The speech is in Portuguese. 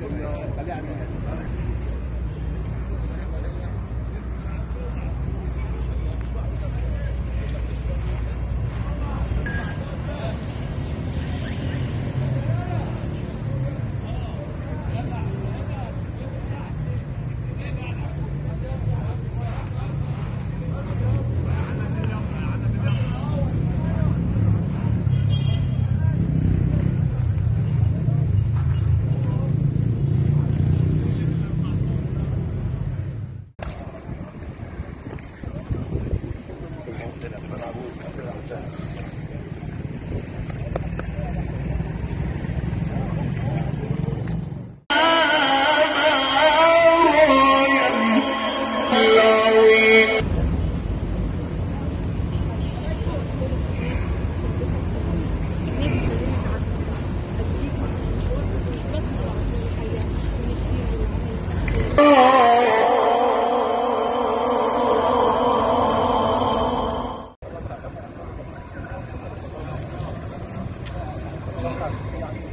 خليه على You.